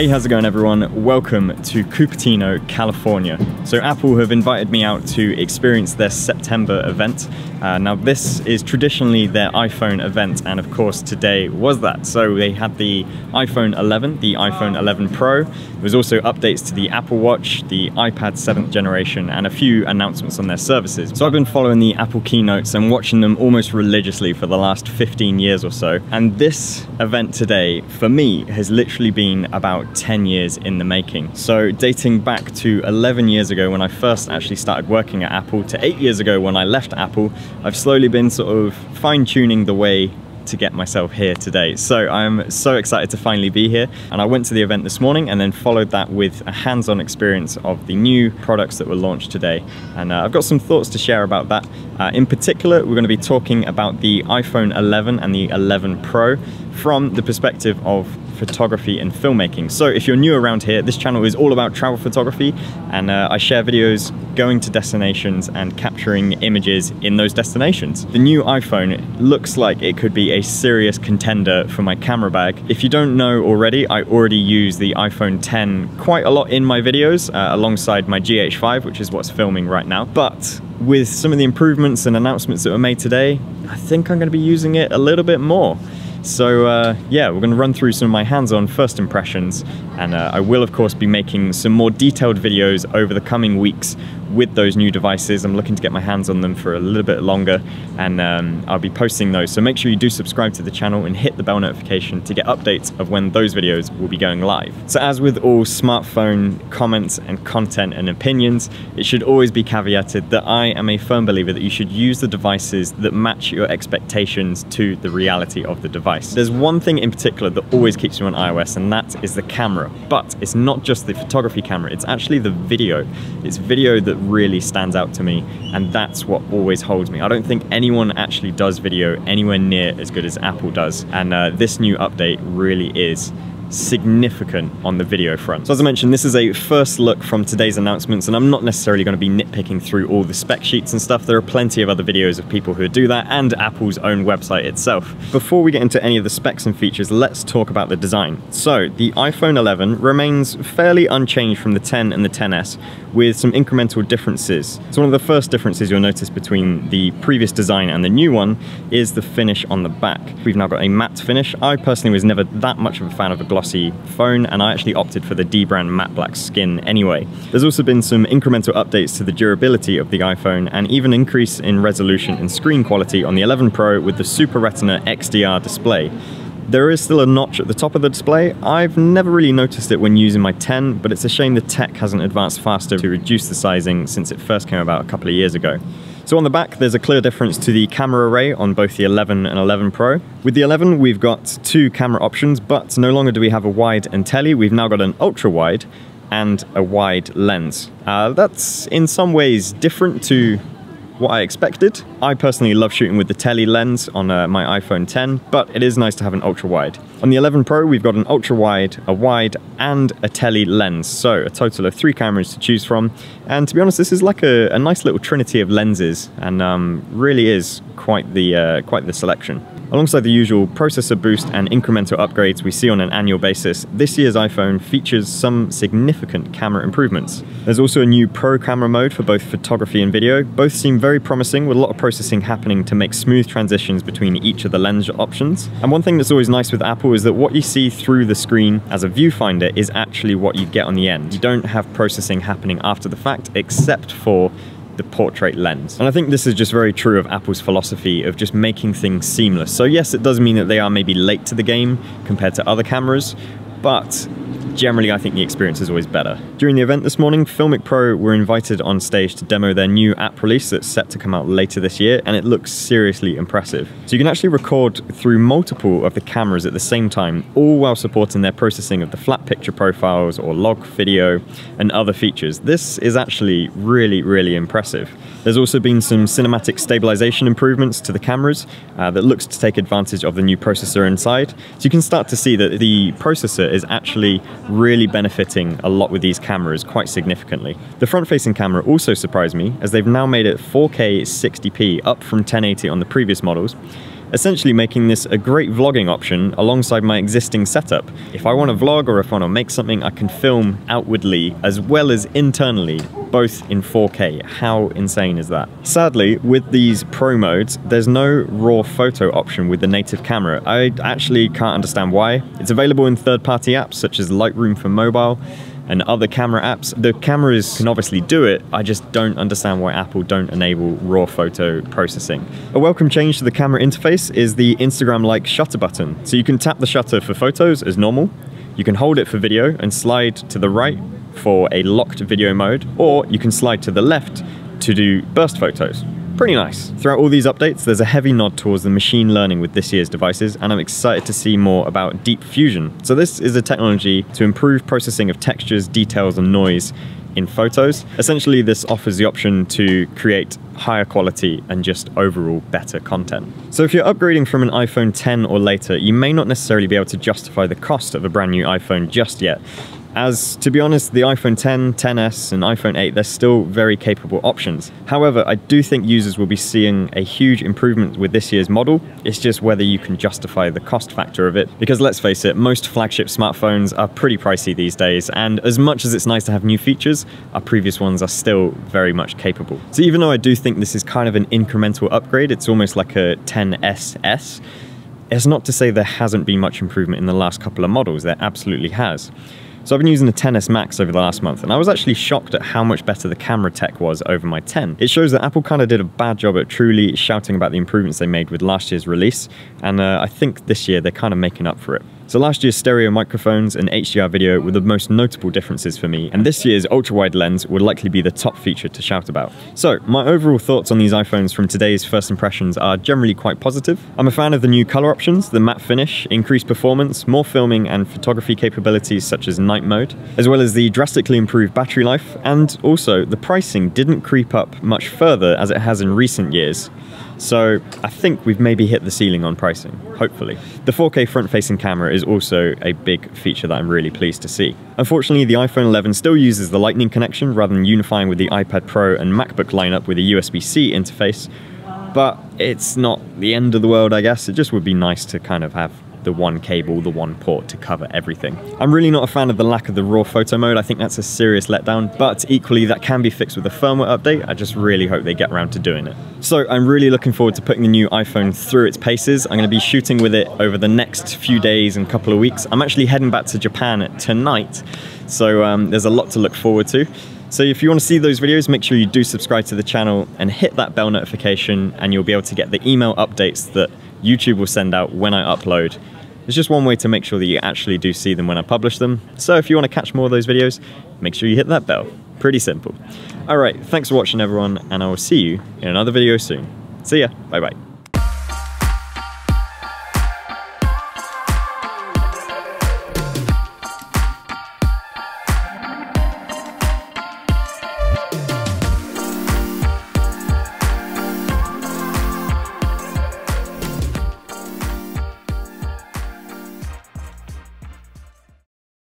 Hey, how's it going everyone? Welcome to Cupertino, California. So Apple have invited me out to experience their September event. Uh, now this is traditionally their iPhone event and of course today was that. So they had the iPhone 11, the iPhone 11 Pro. There was also updates to the Apple Watch, the iPad 7th generation and a few announcements on their services. So I've been following the Apple keynotes and watching them almost religiously for the last 15 years or so. And this event today for me has literally been about about 10 years in the making. So dating back to 11 years ago when I first actually started working at Apple to eight years ago when I left Apple, I've slowly been sort of fine tuning the way to get myself here today. So I'm so excited to finally be here. And I went to the event this morning and then followed that with a hands-on experience of the new products that were launched today. And uh, I've got some thoughts to share about that. Uh, in particular, we're going to be talking about the iPhone 11 and the 11 Pro from the perspective of photography and filmmaking. So if you're new around here, this channel is all about travel photography and uh, I share videos going to destinations and capturing images in those destinations. The new iPhone looks like it could be a serious contender for my camera bag. If you don't know already, I already use the iPhone 10 quite a lot in my videos uh, alongside my GH5, which is what's filming right now. But with some of the improvements and announcements that were made today, I think I'm going to be using it a little bit more. So uh, yeah, we're going to run through some of my hands-on first impressions and uh, I will of course be making some more detailed videos over the coming weeks with those new devices. I'm looking to get my hands on them for a little bit longer and um, I'll be posting those. So make sure you do subscribe to the channel and hit the bell notification to get updates of when those videos will be going live. So as with all smartphone comments and content and opinions, it should always be caveated that I am a firm believer that you should use the devices that match your expectations to the reality of the device. There's one thing in particular that always keeps me on iOS and that is the camera. But it's not just the photography camera, it's actually the video. It's video that really stands out to me and that's what always holds me. I don't think anyone actually does video anywhere near as good as Apple does and uh, this new update really is significant on the video front. So as I mentioned, this is a first look from today's announcements, and I'm not necessarily going to be nitpicking through all the spec sheets and stuff. There are plenty of other videos of people who do that, and Apple's own website itself. Before we get into any of the specs and features, let's talk about the design. So the iPhone 11 remains fairly unchanged from the 10 and the 10s, with some incremental differences. So one of the first differences you'll notice between the previous design and the new one is the finish on the back. We've now got a matte finish. I personally was never that much of a fan of a glossy phone and I actually opted for the dbrand matte black skin anyway. There's also been some incremental updates to the durability of the iPhone and even increase in resolution and screen quality on the 11 Pro with the Super Retina XDR display. There is still a notch at the top of the display. I've never really noticed it when using my 10, but it's a shame the tech hasn't advanced faster to reduce the sizing since it first came about a couple of years ago. So on the back, there's a clear difference to the camera array on both the 11 and 11 Pro. With the 11, we've got two camera options, but no longer do we have a wide and tele, we've now got an ultra wide and a wide lens. Uh, that's in some ways different to what I expected. I personally love shooting with the tele lens on uh, my iPhone 10, but it is nice to have an ultra wide. On the 11 Pro, we've got an ultra wide, a wide, and a tele lens, so a total of three cameras to choose from. And to be honest, this is like a, a nice little trinity of lenses, and um, really is quite the uh, quite the selection. Alongside the usual processor boost and incremental upgrades we see on an annual basis, this year's iPhone features some significant camera improvements. There's also a new Pro camera mode for both photography and video. Both seem very promising with a lot of processing happening to make smooth transitions between each of the lens options. And one thing that's always nice with Apple is that what you see through the screen as a viewfinder is actually what you get on the end. You don't have processing happening after the fact except for the portrait lens. And I think this is just very true of Apple's philosophy of just making things seamless. So yes, it does mean that they are maybe late to the game compared to other cameras, but generally I think the experience is always better. During the event this morning, Filmic Pro were invited on stage to demo their new app release that's set to come out later this year, and it looks seriously impressive. So you can actually record through multiple of the cameras at the same time, all while supporting their processing of the flat picture profiles or log video and other features. This is actually really, really impressive. There's also been some cinematic stabilization improvements to the cameras uh, that looks to take advantage of the new processor inside. So you can start to see that the processor is actually really benefiting a lot with these cameras quite significantly. The front-facing camera also surprised me as they've now made it 4K 60p up from 1080 on the previous models essentially making this a great vlogging option alongside my existing setup. If I want to vlog or if I want to make something, I can film outwardly as well as internally, both in 4K. How insane is that? Sadly, with these pro modes, there's no raw photo option with the native camera. I actually can't understand why. It's available in third-party apps such as Lightroom for mobile, and other camera apps. The cameras can obviously do it, I just don't understand why Apple don't enable raw photo processing. A welcome change to the camera interface is the Instagram-like shutter button. So you can tap the shutter for photos as normal, you can hold it for video and slide to the right for a locked video mode, or you can slide to the left to do burst photos pretty nice. Throughout all these updates, there's a heavy nod towards the machine learning with this year's devices, and I'm excited to see more about Deep Fusion. So this is a technology to improve processing of textures, details, and noise in photos. Essentially, this offers the option to create higher quality and just overall better content. So if you're upgrading from an iPhone 10 or later, you may not necessarily be able to justify the cost of a brand new iPhone just yet, as to be honest, the iPhone 10, 10s, and iPhone 8, they're still very capable options. However, I do think users will be seeing a huge improvement with this year's model. It's just whether you can justify the cost factor of it. Because let's face it, most flagship smartphones are pretty pricey these days, and as much as it's nice to have new features, our previous ones are still very much capable. So even though I do think this is kind of an incremental upgrade, it's almost like a 10ss, it's not to say there hasn't been much improvement in the last couple of models, there absolutely has. So I've been using the 10s Max over the last month, and I was actually shocked at how much better the camera tech was over my 10. It shows that Apple kind of did a bad job at truly shouting about the improvements they made with last year's release, and uh, I think this year they're kind of making up for it. So last year's stereo microphones and HDR video were the most notable differences for me, and this year's ultra-wide lens would likely be the top feature to shout about. So my overall thoughts on these iPhones from today's first impressions are generally quite positive. I'm a fan of the new color options, the matte finish, increased performance, more filming and photography capabilities such as night mode, as well as the drastically improved battery life, and also the pricing didn't creep up much further as it has in recent years. So I think we've maybe hit the ceiling on pricing, hopefully. The 4K front-facing camera is also a big feature that I'm really pleased to see. Unfortunately, the iPhone 11 still uses the Lightning connection rather than unifying with the iPad Pro and MacBook lineup with a USB-C interface, but it's not the end of the world, I guess. It just would be nice to kind of have the one cable, the one port to cover everything. I'm really not a fan of the lack of the raw photo mode. I think that's a serious letdown, but equally that can be fixed with a firmware update. I just really hope they get around to doing it. So I'm really looking forward to putting the new iPhone through its paces. I'm going to be shooting with it over the next few days and couple of weeks. I'm actually heading back to Japan tonight, so um, there's a lot to look forward to. So if you want to see those videos, make sure you do subscribe to the channel and hit that bell notification and you'll be able to get the email updates that YouTube will send out when I upload. It's just one way to make sure that you actually do see them when I publish them. So if you want to catch more of those videos, make sure you hit that bell. Pretty simple. Alright, thanks for watching everyone, and I will see you in another video soon. See ya, bye bye.